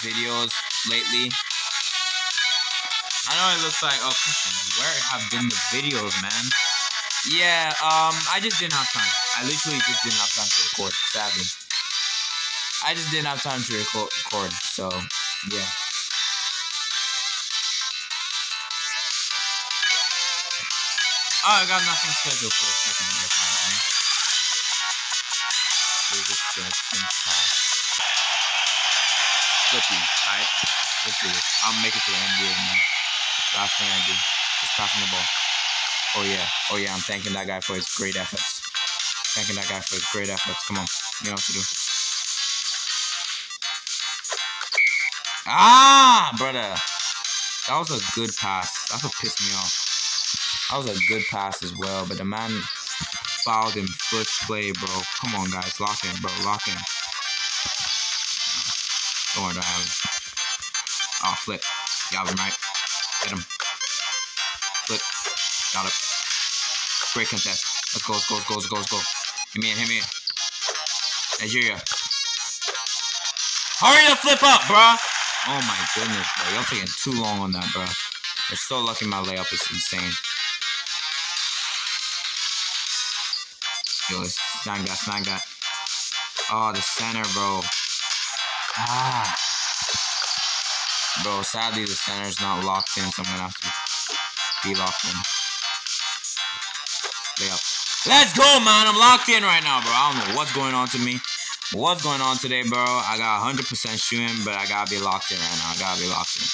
videos lately. I know it looks like, oh, where have been the videos, man? Yeah, um, I just didn't have time. I literally just didn't have time to record, sadly. I just didn't have time to record, record so, yeah. Oh, I got nothing scheduled for the second year, apparently. We're just gonna think fast. Flippy, alright? Let's do this. I'll make it to the NBA, man. Last thing I do. Just passing the ball. Oh yeah. Oh yeah, I'm thanking that guy for his great efforts. Thanking that guy for his great efforts. Come on. You know what to do. Ah, brother. That was a good pass. That's what pissed me off. That was a good pass as well, but the man fouled in first play, bro. Come on, guys. Lock in, bro. Lock in. Don't have. Oh, flip. Got him right. Get him. Flip. Got it. Great contest. Let's go, let's go, let's go, let's go, let's go. Hit me in, hit me in. Nigeria. Hurry the flip up, bruh. Oh my goodness, bro. Y'all taking too long on that, bro. You're so lucky my layup is insane. Yo, snag that, snag that. Oh, the center, bro. Ah. Bro, sadly the center's not locked in, so I'm gonna have to be locked in. Let's go, man. I'm locked in right now, bro. I don't know what's going on to me. What's going on today, bro? I got 100% shooting, but I gotta be locked in right now. I gotta be locked in.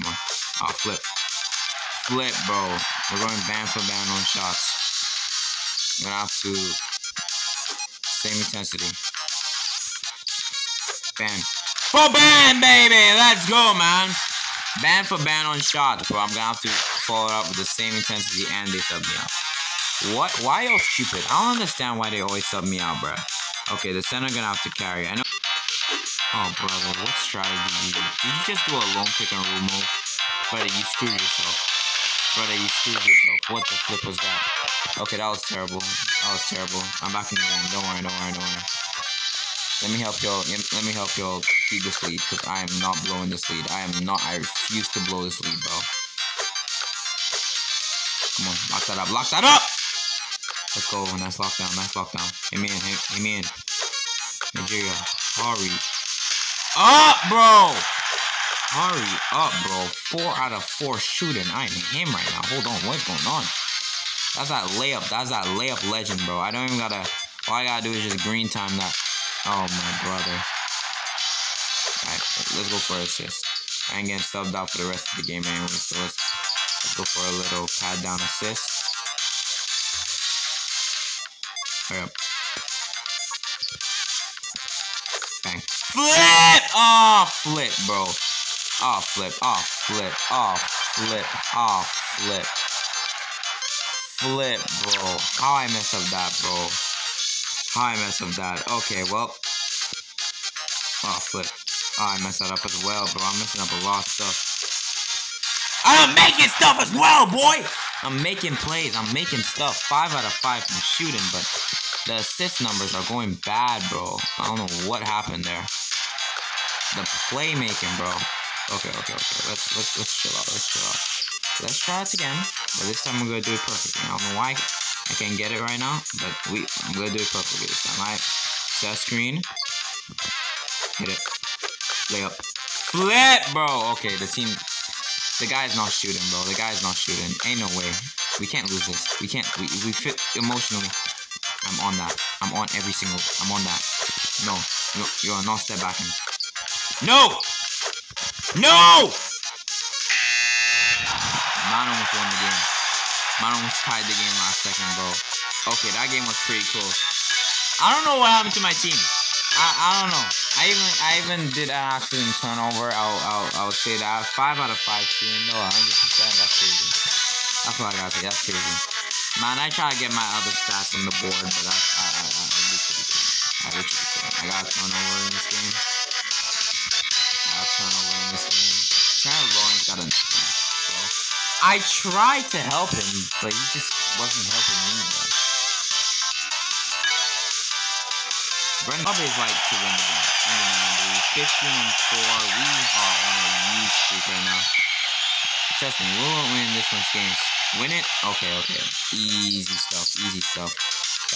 Come on. I'll flip. Flip, bro. We're going band for band on shots. I'm gonna have to same intensity. Band. For band, baby! Let's go, man! Band for band on shots, bro. I'm gonna have to follow it up with the same intensity and they sub me out. What? Why y'all stupid? I don't understand why they always sub me out, bro. Okay, the center gonna have to carry. I know. Oh, brother, what strategy did you Did you just do a long pick and roll move? Brother, you screwed yourself. Brother, you screwed yourself. What the flip was that? Okay, that was terrible. That was terrible. I'm back in the game. Don't worry, don't worry, don't worry. Let me help y'all. Let me help y'all keep this lead because I am not blowing this lead. I am not. I refuse to blow this lead, bro. Come on, lock that up. Lock that up. Let's go. Nice lockdown. Nice lockdown. Me in. Nigeria. Hurry up, bro. Hurry up, bro. Four out of four shooting. I am him right now. Hold on. What's going on? That's that layup. That's that layup legend, bro. I don't even gotta. All I gotta do is just green time that. Oh my brother. Alright, let's go for assist. I ain't getting subbed out for the rest of the game anyway, so let's let's go for a little pad down assist. Hurry up. Bang. Flip! Oh, flip, bro. Oh, flip. Oh, flip. Oh, flip. Oh, flip. Flip, bro. How I mess up that, bro? How I mess up that? Okay, well. Oh, flip. Oh, I messed that up as well, bro. I'm messing up a lot of stuff. I'm making stuff as well, boy! I'm making plays. I'm making stuff. Five out of five from shooting, but the assist numbers are going bad, bro. I don't know what happened there. The playmaking, bro. Okay, okay, okay. Let's let's let's chill out. Let's chill out. Let's try it again, but this time I'm gonna do it perfectly. I don't know why I can't get it right now, but we I'm gonna do it perfectly this time. Alright, set screen, hit it, layup, flip, bro. Okay, the team, the guy's not shooting, bro. The guy's not shooting. Ain't no way. We can't lose this. We can't. We we fit emotionally. I'm on that. I'm on every single. I'm on that. No, no, you're not step back. No, no. Man almost won the game. Man almost tied the game last second, bro. Okay, that game was pretty close. I don't know what happened to my team. I, I don't know. I even I even did an accident turnover. I'll I'll I'll say that five out of five shooting. No, hundred percent. That's crazy. That's what I gotta say. That's crazy. Man, I try to get my other stats on the board, but I I I, I, literally couldn't. I literally couldn't. I got a turnover in this game. I got a turnover in this game. Chandler Lawrence got a. I tried to help him, but he just wasn't helping me, bro. Brendan always like to win the game. Undeniably. 15 and 4. We are on a huge streak right now. Trust me, we won't win this much games. Win it? Okay, okay. Easy stuff, easy stuff.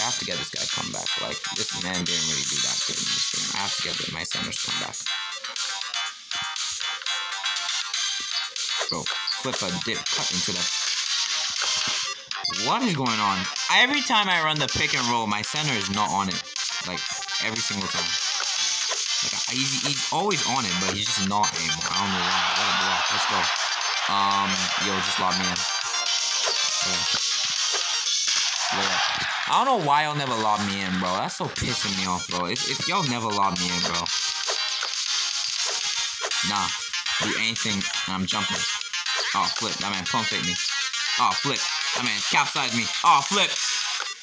I have to get this guy come back. Like, this man didn't really do that good in this game. I have to get my centers come back. Bro, a dip, cut into the what is going on? Every time I run the pick and roll, my center is not on it. Like, every single time. Like, he's, he's always on it, but he's just not anymore. I don't know why. What a block. Let's go. Um, yo, just lob me in. Okay. I don't know why y'all never lob me in, bro. That's so pissing me off, bro. If, if y'all never lob me in, bro. Nah. Do anything, I'm jumping. Oh, flip. That man pump fake me. Oh, flip. That man capsized me. Oh, flip.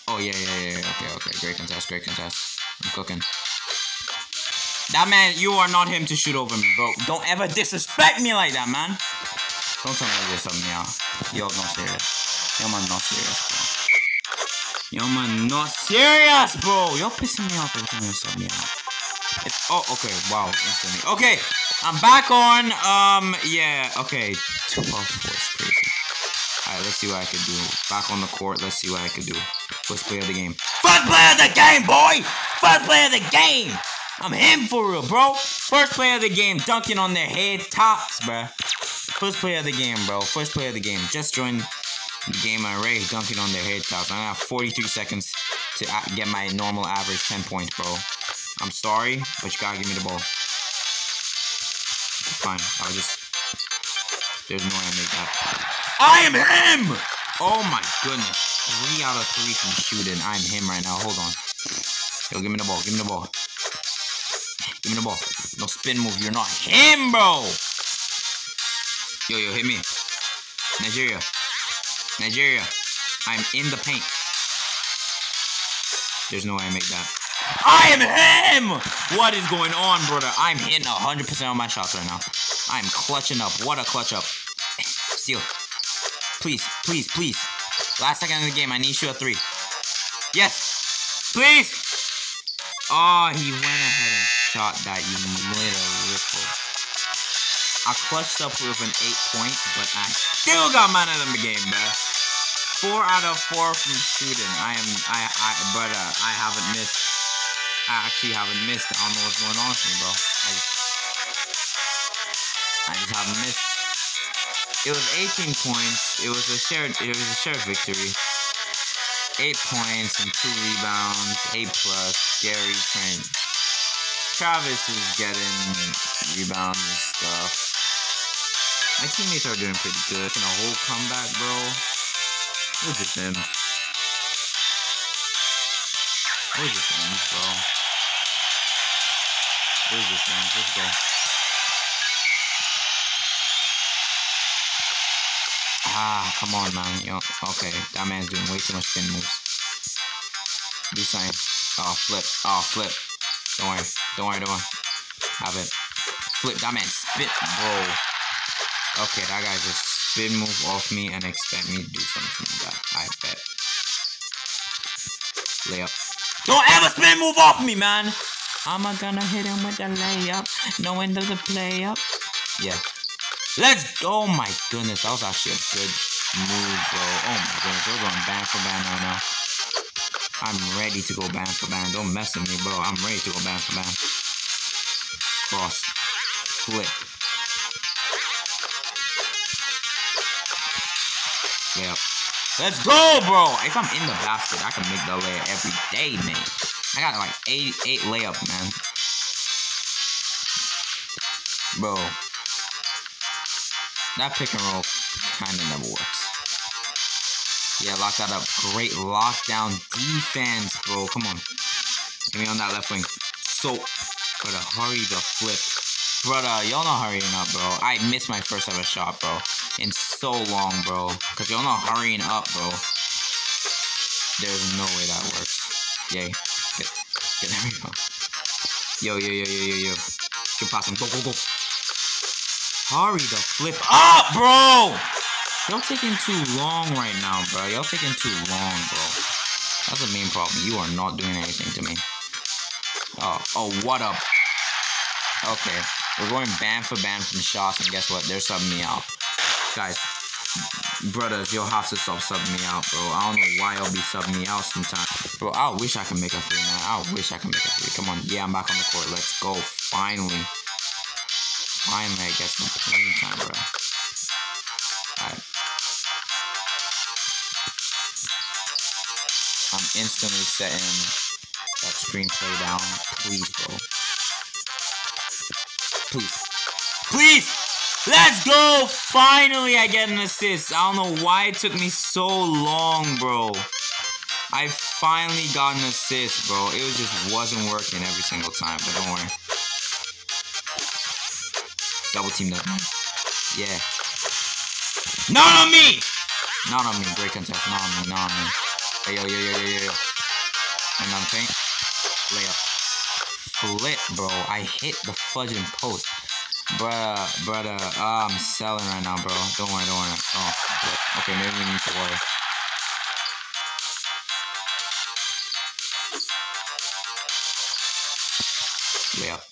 Oh, yeah, yeah, yeah. Okay, okay. Great contest, great contest. I'm cooking. That man, you are not him to shoot over me, bro. Don't ever disrespect me like that, man. Don't tell me this on me, y'all. Yo, not serious. Yo, man, not serious, bro. Yo, man, not serious, bro. Y'all pissing me off every time you sub me out. It's, oh, okay. Wow, instantly. Okay, I'm back on. Um, yeah, okay. 12 force crazy. Alright, let's see what I can do. Back on the court, let's see what I can do. First play of the game. First play of the game, boy! First play of the game! I'm him for real, bro. First play of the game, dunking on their head tops, bruh. First play of the game, bro. First play of the game. Just joined the game already, dunking on their head tops. I have 43 seconds to get my normal average 10 points, bro. I'm sorry, but you gotta give me the ball. Fine, I'll just... There's no way I make that. I am him! Oh my goodness. Three out of three from shooting. I'm him right now. Hold on. Yo, give me the ball. Give me the ball. Give me the ball. No spin move. You're not him, bro. Yo, yo, hit me. Nigeria. Nigeria. I'm in the paint. There's no way I make that. I am him! What is going on, brother? I'm hitting 100% on my shots right now. I'm clutching up. What a clutch up. Steal. Please, please, please. Last second of the game, I need you a three. Yes! Please! Oh, he went ahead and shot that, you little ripple. I clutched up with an 8 point, but I still got man of the game, bro. Four out of four from shooting. I am, I, I, but uh, I haven't missed. I actually haven't missed. I don't know what's going on with me, bro. I, I just haven't missed. It was 18 points. It was a shared. It was a shared victory. Eight points and two rebounds. Eight plus. Gary Trent. Travis is getting rebounds and stuff. My teammates are doing pretty good. In a whole comeback, bro. We're just in. We're just in, bro. We're just. Let's go. Ah, come on, man. Yo, okay, that man's doing way too much spin moves. Do something. Oh, flip. Oh, flip. Don't worry. Don't worry, don't worry. Have it. Flip. That man spit, bro. Okay, that guy just spin move off me and expect me to do something from that. I bet. Layup. Don't ever spin move off me, man! I'm gonna hit him with a layup. No end does the play up. Yeah, Let's go. Oh my goodness. That was actually a good move, bro. Oh my goodness. We're going band for band right now. I'm ready to go band for band. Don't mess with me, bro. I'm ready to go band for band. Cross. Flip. Yep. Let's go, bro. If I'm in the basket, I can make the layup every day, man. I got like eight, eight layup, man. Bro, that pick and roll kind of never works. Yeah, lock that up. Great lockdown defense, bro. Come on. Give me on that left wing. So, brother, hurry the flip. Brother, y'all not hurrying up, bro. I missed my first ever shot, bro. In so long, bro. Because y'all not hurrying up, bro. There's no way that works. Yay. Get, there we go. Yo, yo, yo, yo, yo, yo. Good pass him. Go, go, go. Hurry the flip up, bro! Y'all taking too long right now, bro. Y'all taking too long, bro. That's the main problem. You are not doing anything to me. Oh, oh, what up? Okay, we're going band for band from shots, and guess what? They're subbing me out. Guys, brothers, you'll have to stop subbing me out, bro. I don't know why you'll be subbing me out sometimes. Bro, I wish I could make a free, man. I wish I could make a free. Come on, yeah, I'm back on the court. Let's go, finally. Finally, I get some playing time, bro. Alright. I'm instantly setting that screenplay down. Please, bro. Please. Please! Let's go! Finally, I get an assist. I don't know why it took me so long, bro. I finally got an assist, bro. It just wasn't working every single time, but don't worry. Double team that. Yeah. Not on me! Not on me. Great contest. Not on me. Not on me. Hey, yo, yo, yo, yo, yo, on paint. Layup. Flip, bro. I hit the fudging post. Bruh, brother. Oh, I'm selling right now, bro. Don't worry, don't worry. Oh. Okay, maybe we need to worry. Layup.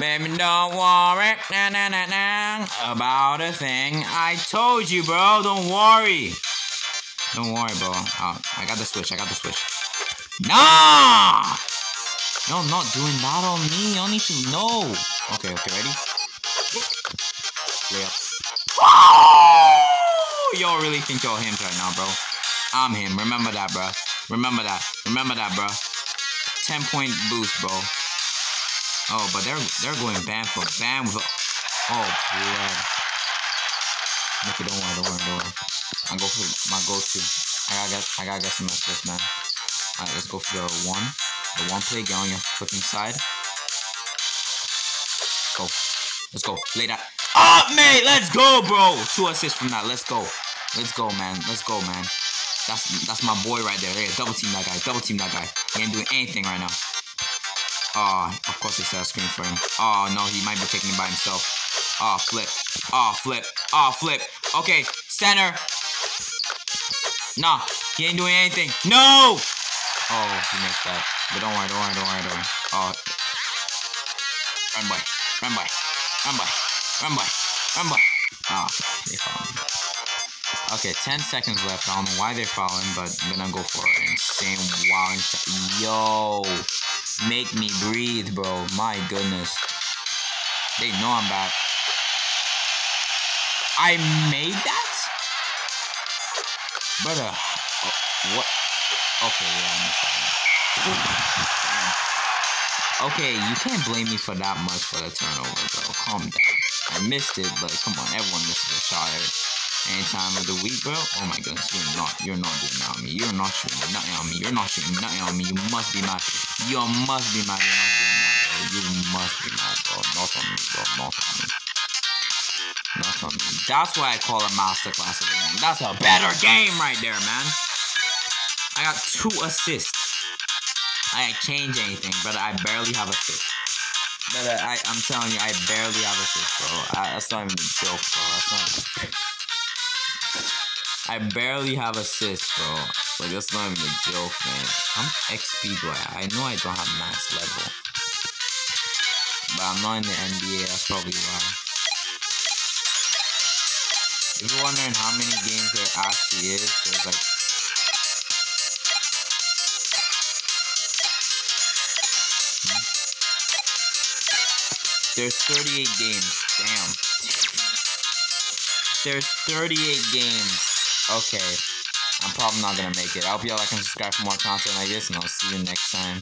Baby, don't worry nah, nah, nah, nah, about a thing. I told you, bro. Don't worry. Don't worry, bro. Oh, I got the switch. I got the switch. Nah! No, I'm not doing that on me. I need to know. Okay, okay, ready? Layup. Oh! Y'all really think y'all him right now, bro. I'm him. Remember that, bro. Remember that. Remember that, bro. 10 point boost, bro. Oh, but they're they're going bam for bam with. Oh, blood. Okay, don't worry, don't worry, don't worry. I go for my go-to. I gotta get, I gotta get some assists, man. Alright, let's go for the one, the one play. Get on your flipping side. Let's go. Let's go. Lay that. Ah, Up, oh, mate. Let's go, bro. Two assists from that. Let's go. Let's go, man. Let's go, man. That's that's my boy right there. Hey, double team that guy. Double team that guy. He ain't doing anything right now. Oh, of course set a screen for him. Oh, no, he might be taking it by himself. Oh, flip. Oh, flip. Oh, flip. Okay, center. Nah, he ain't doing anything. No! Oh, he missed that. But don't worry, don't worry, don't worry, don't worry. Oh. Run boy. Run boy. Run boy. Run boy. Run boy. Oh, they found me. Okay, 10 seconds left. I don't know why they're falling, but I'm gonna go for an insane wild. Yo! Make me breathe, bro. My goodness. They know I'm back. I made that? Brother. Oh, what? Okay, yeah, I missed that Okay, you can't blame me for that much for the turnover, bro. Calm down. I missed it, but come on, everyone misses a shot any time of the week, bro. Oh my goodness, you're not, you're not doing that on me. You're not shooting nothing on me. You're not shooting nothing on me. You must be mad. You must be mad. You're not doing that, bro. You must be mad, bro. Not on me, bro. Not on me. Not on me. That's why I call it masterclass of the game. That's a better game right there, man. I got two assists. I change anything, but I barely have assists. But I, I'm telling you, I barely have a assists, bro. I, that's not even a joke, bro. That's not. I barely have assists, bro. Like, that's not even a joke, man. I'm XP boy. I know I don't have max level. But I'm not in the NBA, that's probably why. If you're wondering how many games there actually is, there's like There's 38 games. Damn. There's 38 games. Okay. I'm probably not gonna make it. I hope y'all like and subscribe for more content like this, and I'll see you next time.